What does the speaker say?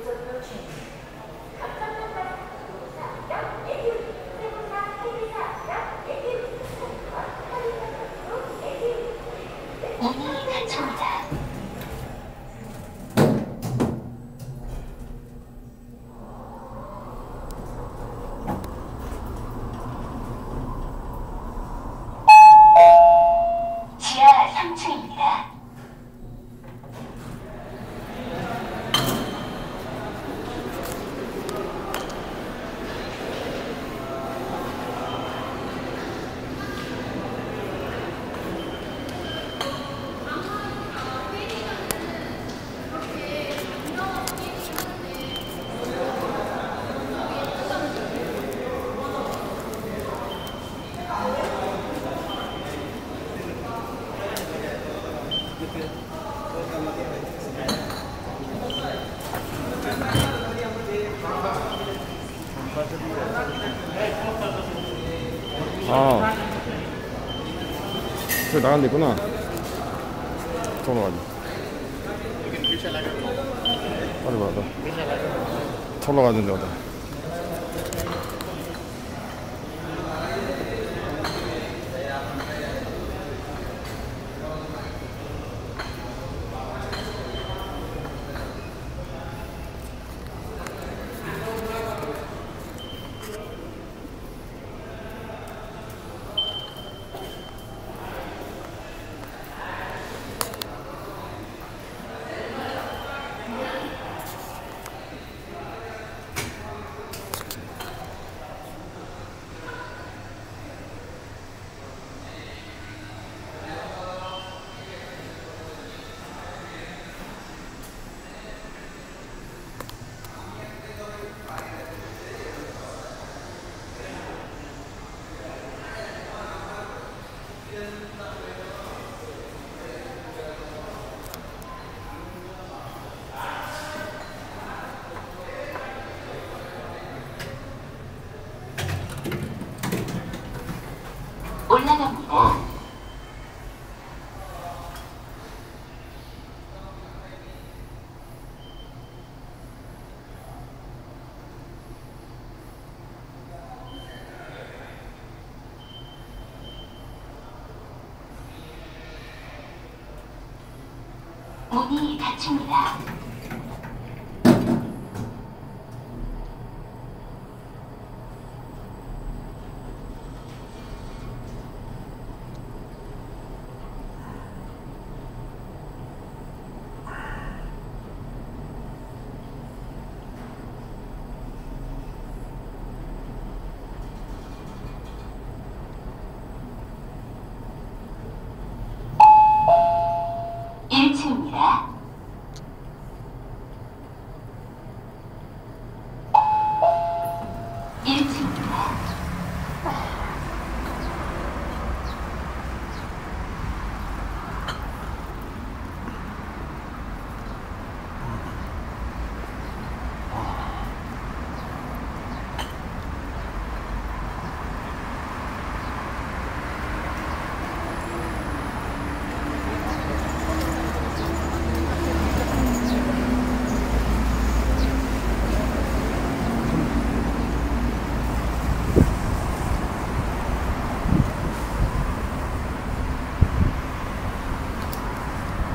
is approaching. 문이 아. 저 나간 데 있구나. 저로 가자. 빨리 가자. 저로 가는데 어디. 올라갑니다. 문이 닫힙니다. Wow.